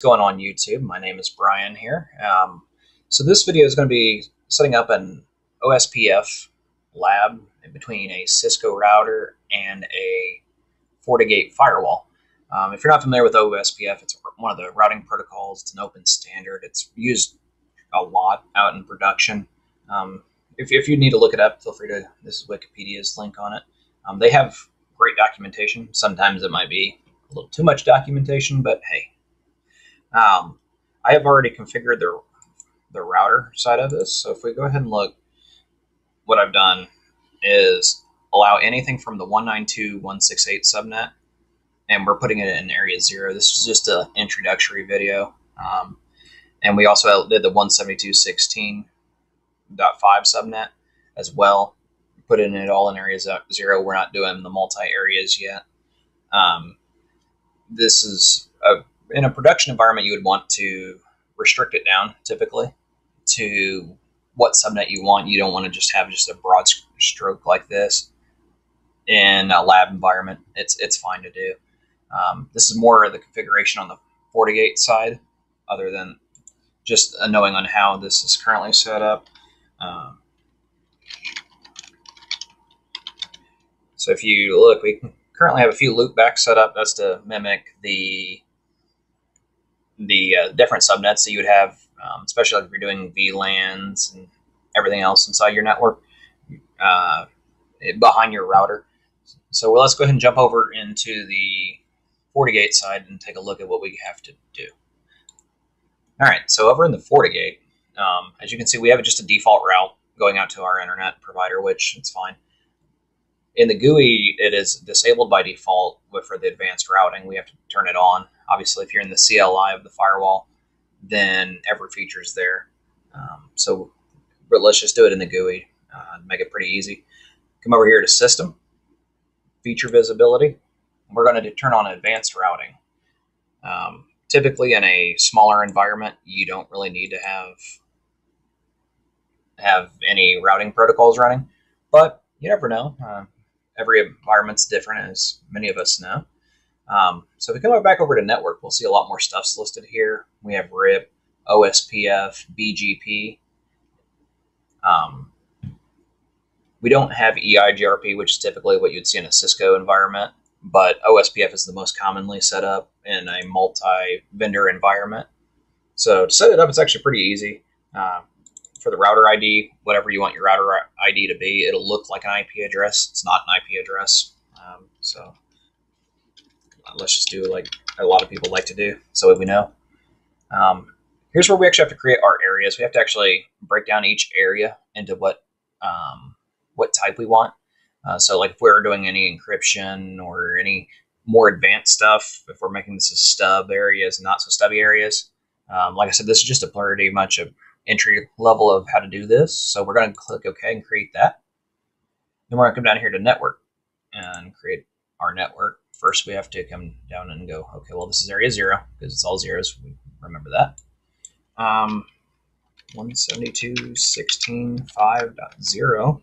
going on YouTube? My name is Brian here. Um, so this video is going to be setting up an OSPF lab between a Cisco router and a FortiGate firewall. Um, if you're not familiar with OSPF, it's one of the routing protocols. It's an open standard. It's used a lot out in production. Um, if, if you need to look it up, feel free to, this is Wikipedia's link on it. Um, they have great documentation. Sometimes it might be a little too much documentation, but hey, um, I have already configured the, the router side of this. So if we go ahead and look, what I've done is allow anything from the 192.168 subnet, and we're putting it in area zero. This is just an introductory video. Um, and we also did the 172.16.5 subnet as well. Put in it all in area zero. We're not doing the multi areas yet. Um, this is in a production environment, you would want to restrict it down typically to what subnet you want. You don't want to just have just a broad stroke like this in a lab environment. It's it's fine to do. Um, this is more of the configuration on the FortiGate side, other than just knowing on how this is currently set up. Um, so if you look, we currently have a few loopbacks set up. That's to mimic the the uh, different subnets that you would have, um, especially if you're doing VLANs and everything else inside your network uh, behind your router. So well, let's go ahead and jump over into the FortiGate side and take a look at what we have to do. All right, so over in the FortiGate, um, as you can see, we have just a default route going out to our internet provider, which it's fine. In the GUI, it is disabled by default for the advanced routing. We have to turn it on. Obviously, if you're in the CLI of the firewall, then every feature is there. Um, so but let's just do it in the GUI, uh, make it pretty easy. Come over here to System, Feature Visibility. We're going to turn on Advanced Routing. Um, typically, in a smaller environment, you don't really need to have have any routing protocols running, but you never know. Uh, every environment's different, as many of us know. Um, so if we come back over to network, we'll see a lot more stuff's listed here. We have RIP, OSPF, BGP. Um, we don't have EIGRP, which is typically what you'd see in a Cisco environment, but OSPF is the most commonly set up in a multi-vendor environment. So to set it up, it's actually pretty easy. Uh, for the router ID, whatever you want your router ID to be, it'll look like an IP address. It's not an IP address. Um, so let's just do like a lot of people like to do so we know. Um, here's where we actually have to create our areas. We have to actually break down each area into what um, what type we want. Uh, so like if we're doing any encryption or any more advanced stuff, if we're making this as stub areas, not so stubby areas. Um, like I said, this is just a pretty much a entry level of how to do this. So we're going to click OK and create that. Then we're going to come down here to network and create our network first we have to come down and go, okay, well, this is area zero because it's all zeros. We remember that. Um, 172.16.5.0.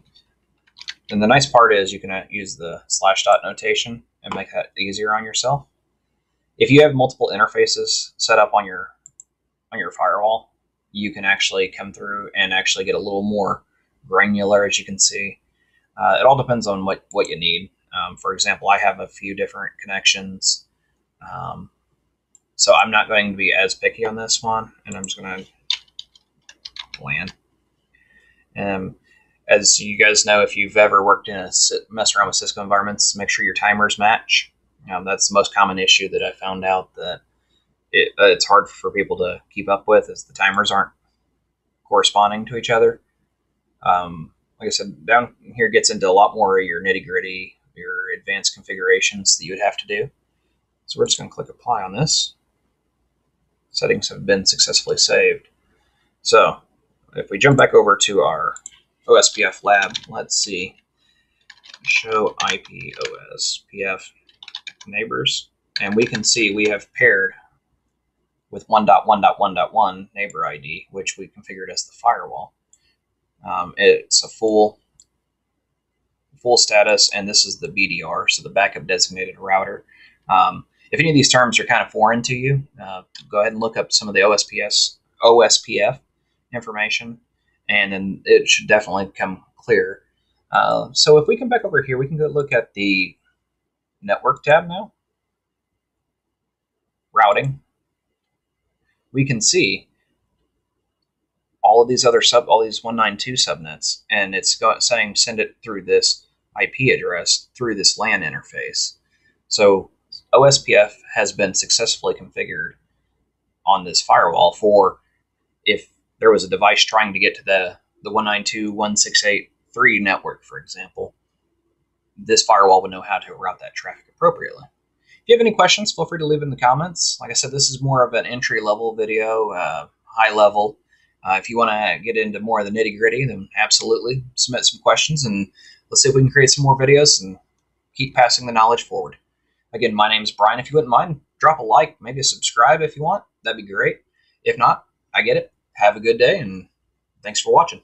And the nice part is you can uh, use the slash dot notation and make that easier on yourself. If you have multiple interfaces set up on your on your firewall, you can actually come through and actually get a little more granular, as you can see. Uh, it all depends on what, what you need. Um, for example, I have a few different connections. Um, so I'm not going to be as picky on this one, and I'm just going to land. Um, as you guys know, if you've ever worked in a mess around with Cisco environments, make sure your timers match. Um, that's the most common issue that I found out that it, uh, it's hard for people to keep up with, is the timers aren't corresponding to each other. Um, like I said, down here gets into a lot more of your nitty gritty your advanced configurations that you would have to do. So we're just going to click apply on this. Settings have been successfully saved. So if we jump back over to our OSPF lab, let's see, show IP OSPF neighbors, and we can see we have paired with 1.1.1.1 neighbor ID, which we configured as the firewall. Um, it's a full full status, and this is the BDR, so the backup designated router. Um, if any of these terms are kind of foreign to you, uh, go ahead and look up some of the OSPS OSPF information, and then it should definitely become clear. Uh, so if we come back over here, we can go look at the network tab now, routing. We can see all of these other sub, all these 192 subnets, and it's got, saying send it through this IP address through this LAN interface. So OSPF has been successfully configured on this firewall for if there was a device trying to get to the, the 192.168.3 network, for example, this firewall would know how to route that traffic appropriately. If you have any questions, feel free to leave in the comments. Like I said, this is more of an entry level video, uh, high level. Uh, if you want to get into more of the nitty gritty, then absolutely submit some questions and let's see if we can create some more videos and keep passing the knowledge forward. Again, my name is Brian. If you wouldn't mind, drop a like, maybe a subscribe if you want. That'd be great. If not, I get it. Have a good day and thanks for watching.